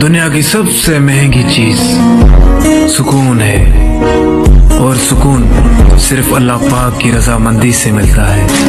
दुनिया की सबसे महँगी चीज़ सुकून है। और सुकून सिर्फ़ अल्लाह पाक की रजामंदी से मिलता है।